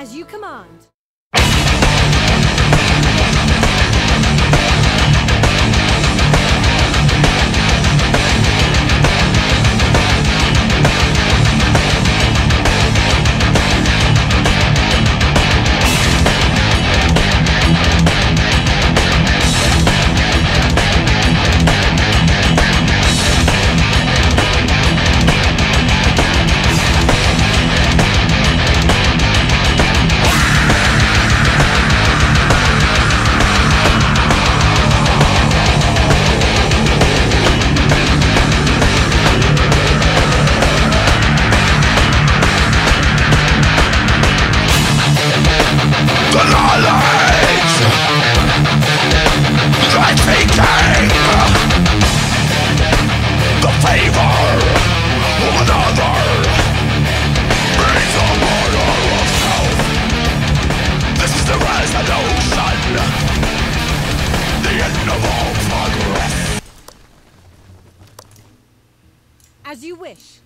As you command. The knowledge The favor of another murder of self This is the resolution The end of all progress As you wish.